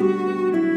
Música